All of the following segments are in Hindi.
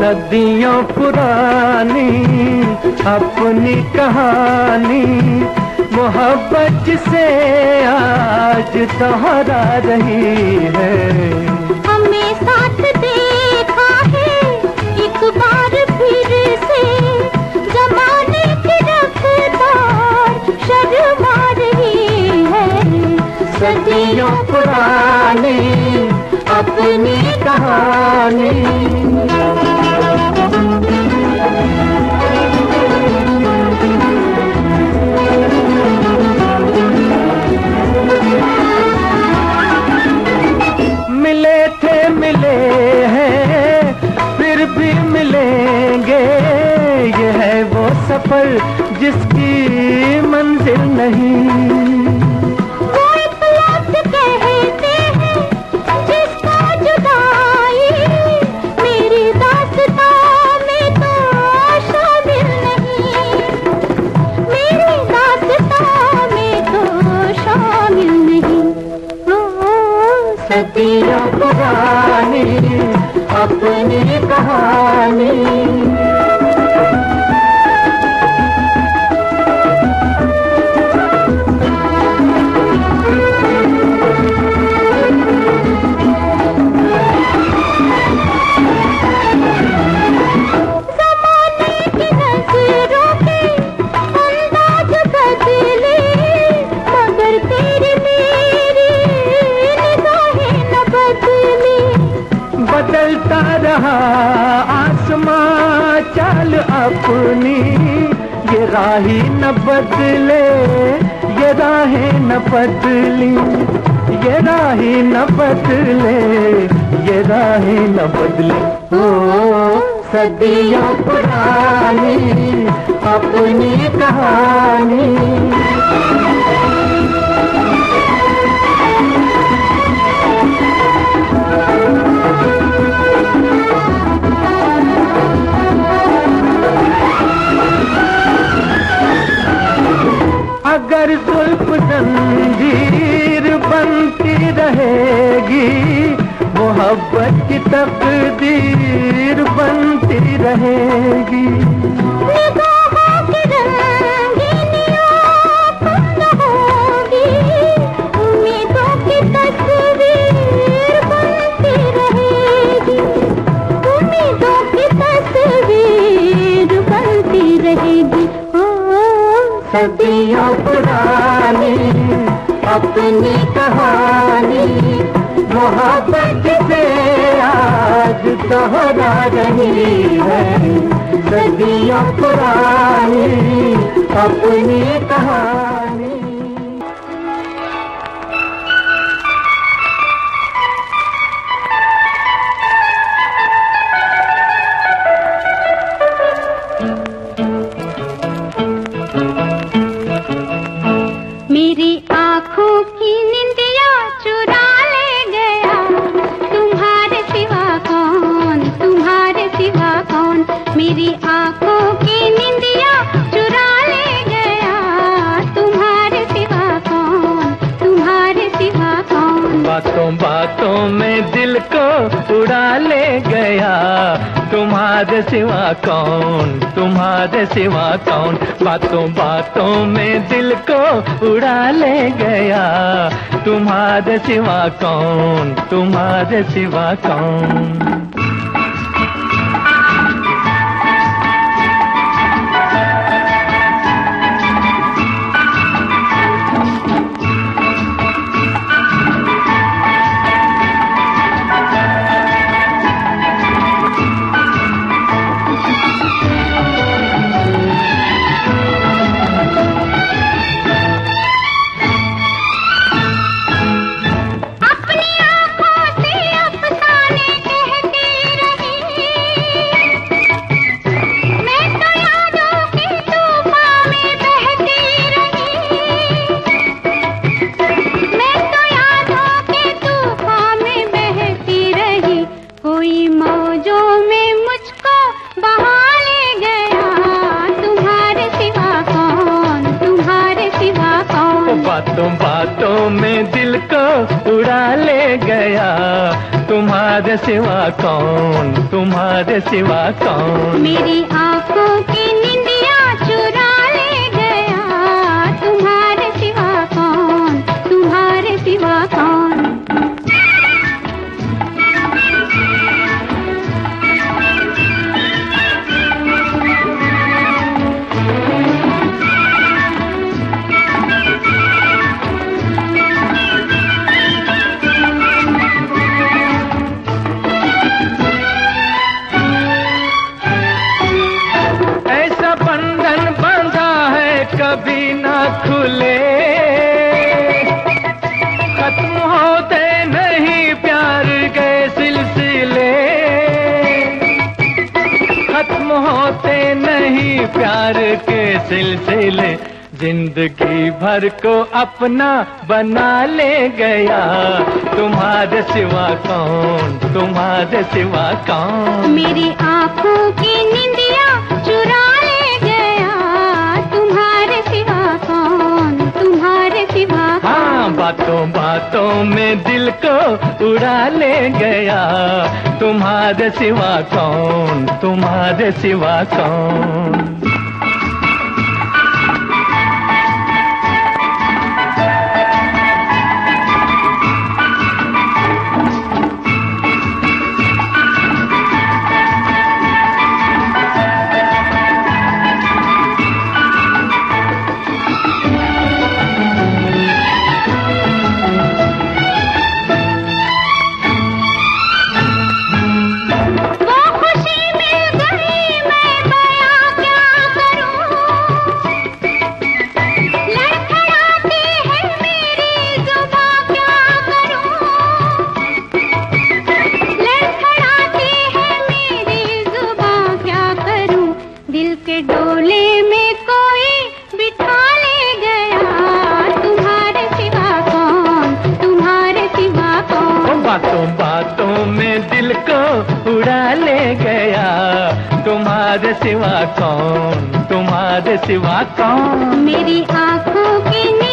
सदियों पुरानी अपनी कहानी मोहब्बत से आज दोहरा रही है। सदियों पुरानी अपनी कहानी। मिले थे मिले फिर भी मिलेंगे। ये वो सफ़र जिसकी मंजिल नहीं। सदियों पुरानी अपनी कहानी। अपनी, ये राही न बदले, ये राहें न बदली, ये राही न बदले, ये राहें न बदले। ओ, सदियों पुरानी, अपनी कहानी। अगर जुल्फ जंजीर बनती रहेगी मोहब्बत की तकदीर बनती रहेगी। निगाहों अपनी कहानी मोहब्बत से आज दोहरा रही है। सदियों पुरानी अपनी कहानी। मेरी आँखों की निंदिया चुरा ले गया। तुम्हारे सिवा कौन, तुम्हारे सिवा कौन? मेरी आँखों की निंदिया चुरा ले गया। तुम्हारे सिवा कौन, तुम्हारे सिवा कौन? बातों बातों में दिल को उड़ा ले गया। तुम्हारे सिवा कौन? तुम्हारे सिवा कौन? बातों बातों में दिल को उड़ा ले गया। तुम्हारे सिवा कौन? तुम्हारे सिवा कौन? वो बातों बातों में दिल को उड़ा ले गया। तुम्हारे सिवा कौन, तुम्हारे सिवा कौन? मेरी आ कभी ना खुले। खत्म होते नहीं प्यार के सिलसिले। खत्म होते नहीं प्यार के सिलसिले। ज़िंदगी भर को अपना बना ले गया। तुम्हारे सिवा कौन, तुम्हारे सिवा कौन? मेरी आँखों बातों बातों में दिल को उड़ा ले गया। तुम्हारे सिवा कौन? तुम्हारे सिवा कौन? बातों बातों में दिल को उड़ा ले गया। तुम्हारे सिवा कौन, तुम्हारे सिवा कौन? मेरी आँखों की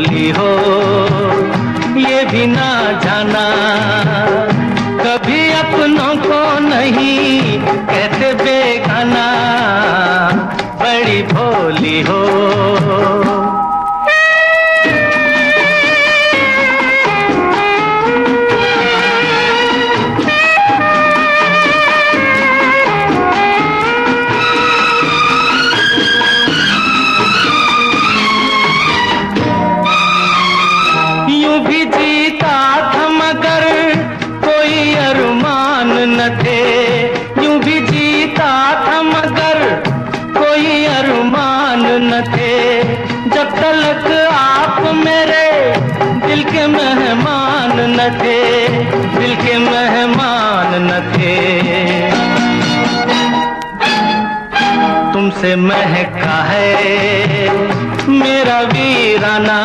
भोली हो। तुमसे महका है। मेरा वीराना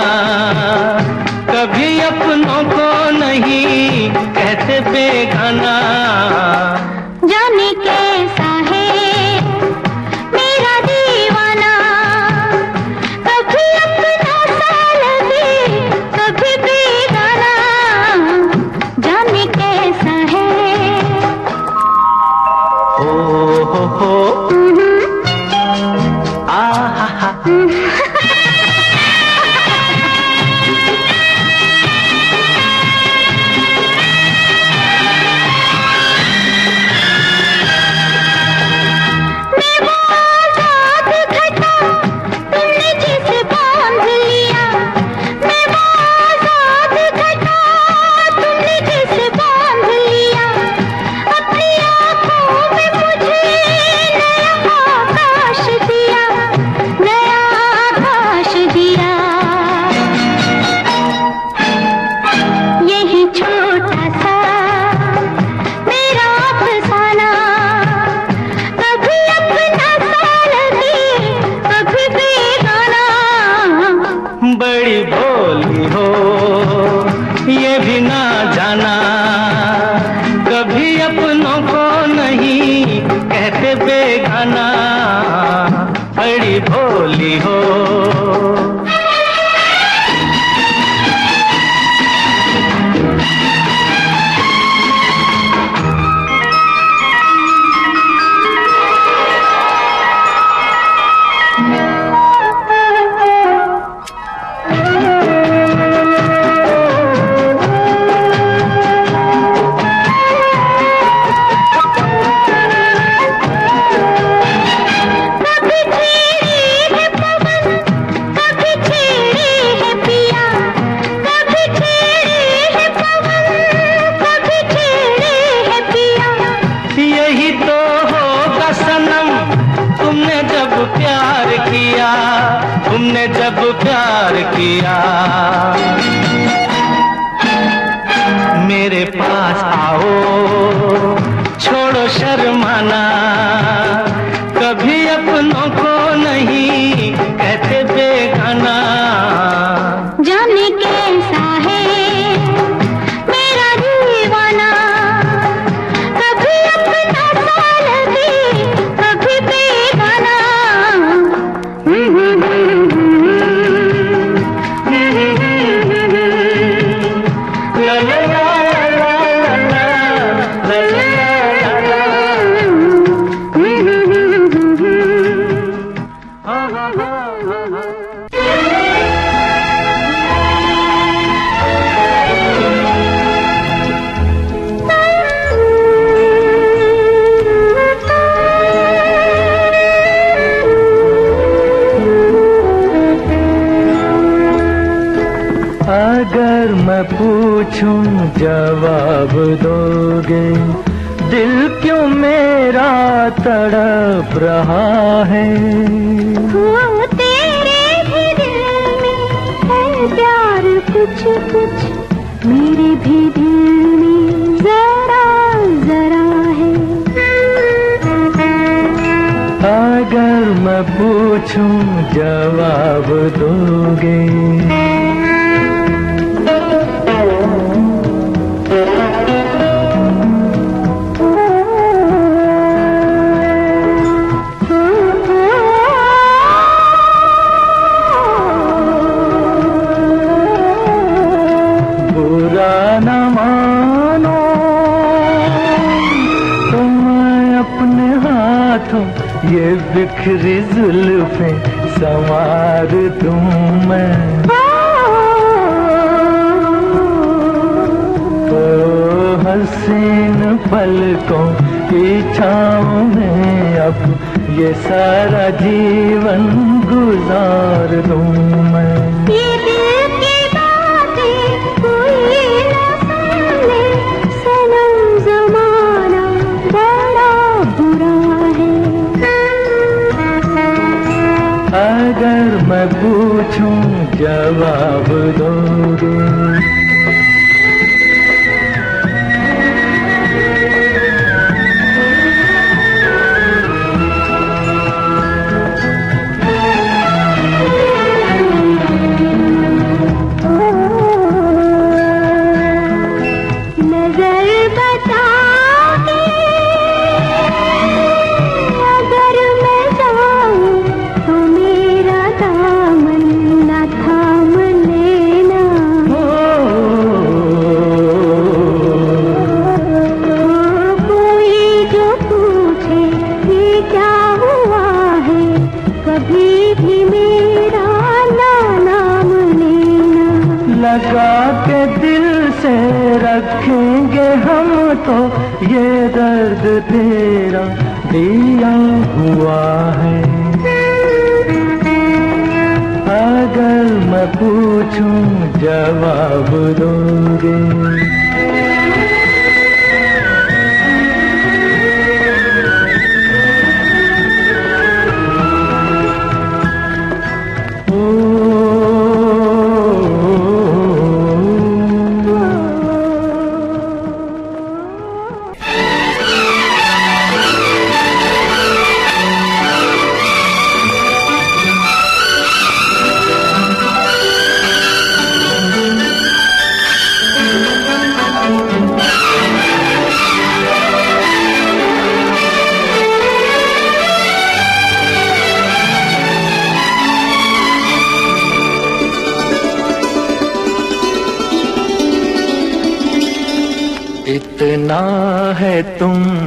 पूछूँ जवाब दोगे? दिल क्यों मेरा तड़प रहा है? तेरे भी दिल में है प्यार कुछ कुछ। मेरे भी दिल में जरा जरा है। अगर मैं पूछूँ जवाब दोगे? बिखरी पे संवार तुम मैं। तो हसीन पल की छाँव में अब ये सारा जीवन गुजार दूँ मैं। पूछूँ जवाब दोगे दिल से रखेंगे हम तो ये दर्द तेरा दिया हुआ है। अगर मैं पूछूँ जवाब दोगे।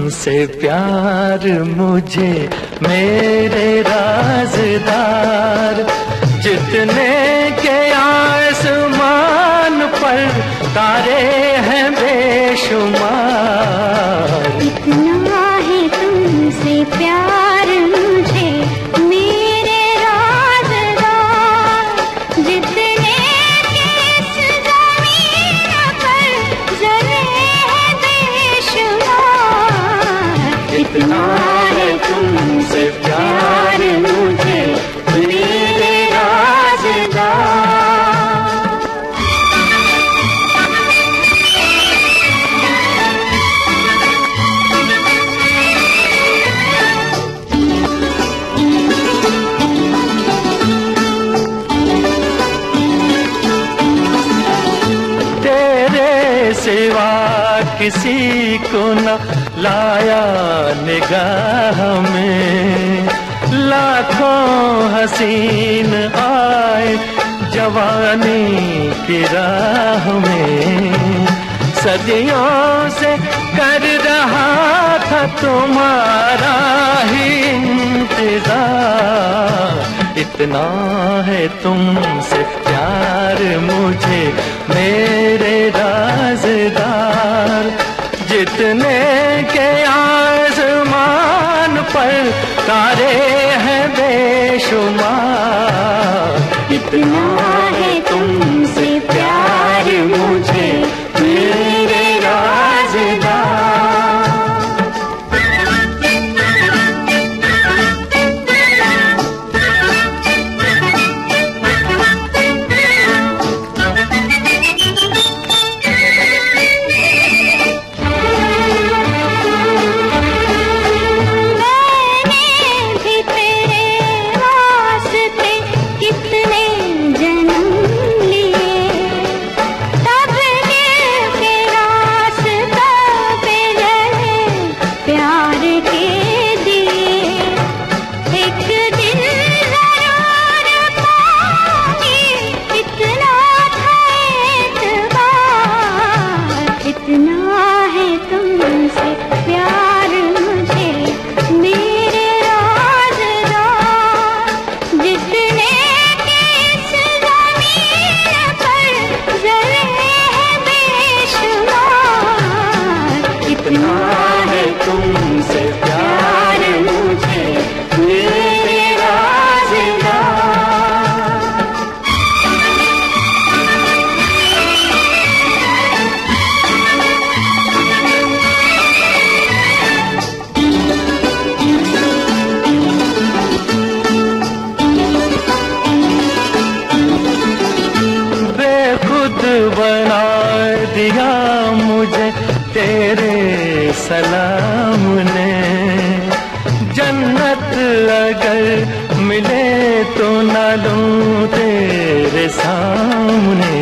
तुमसे प्यार मुझे मेरे राजदार। जितने के आसमान पर तारे हैं बेशुमार। इतना है तुमसे प्यार लाया निगाह में। लाखों हसीन आए जवानी की राह में। सदियों से कर रहा था तुम्हारा ही इंतज़ार। इतना है तुमसे प्यार मुझे, मेरे राजदार। जितने के आसमान पर तारे हैं बेशुमार। सलाम ने जन्नत अगर मिले तो न लूँ तेरे सामने।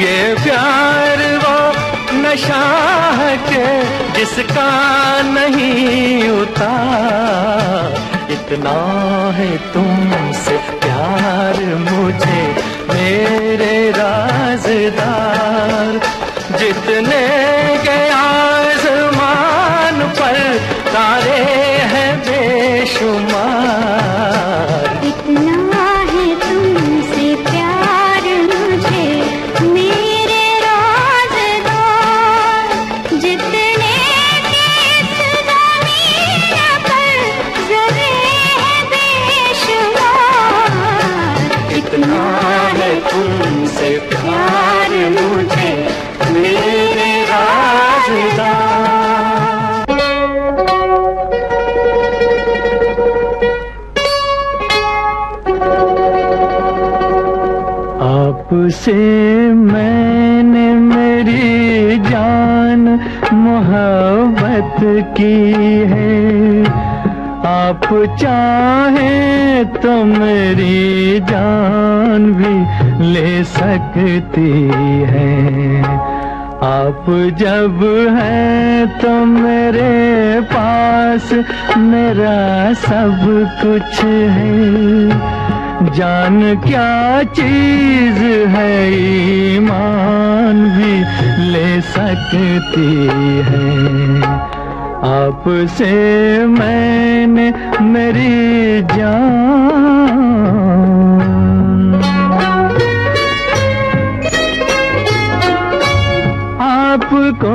ये प्यार वो नशा है के जिसका नहीं उतार इतना है तुमसे प्यार मुझे, मेरे राजदार। जितने आपसे मैंने मेरी जान मोहब्बत की है। आप चाहे तो मेरी जान भी ले सकती है। आप जब हैं तो मेरे पास मेरा सब कुछ है। जान क्या चीज़ है, ईमान भी ले सकती है। आपसे मैंने मेरी जान। आपको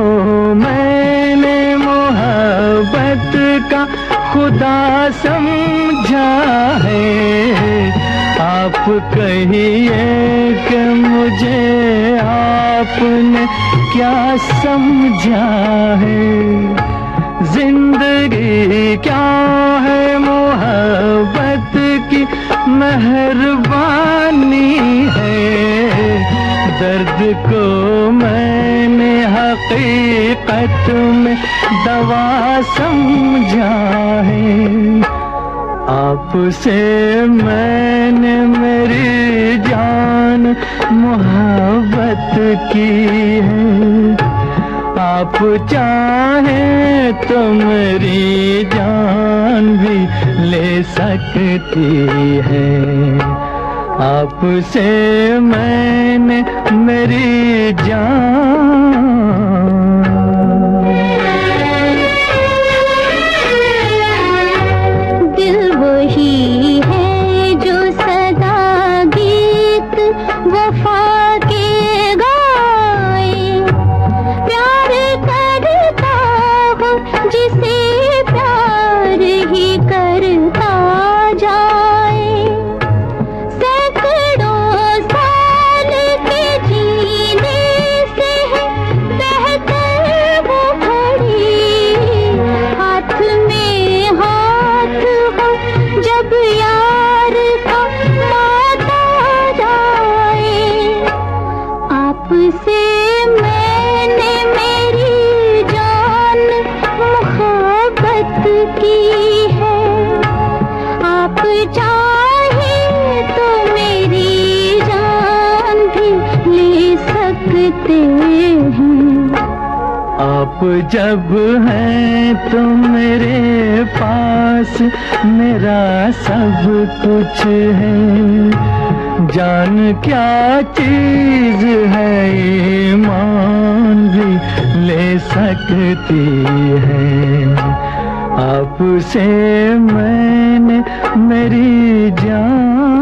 मैंने मोहब्बत का खुदा समझा है। आप कहिए कि मुझे आपने क्या समझा है? ज़िंदगी क्या है? मोहब्बत की मेहरबानी है। दर्द को मैंने हकीकत में दवा समझा है। आपसे मैंने मेरी जान मोहब्बत की है। आप चाहे तो मेरी जान भी ले सकती है। आपसे मैंने मेरी जान आपसे मैंने मेरी जान मोहब्बत की है। आप चाहे तो मेरी जान भी ले सकते हैं। आप जब हैं तो मेरे पास मेरा सब कुछ है। जान क्या चीज़ है ईमान भी ले सकती है। आपसे मैंने मेरी जान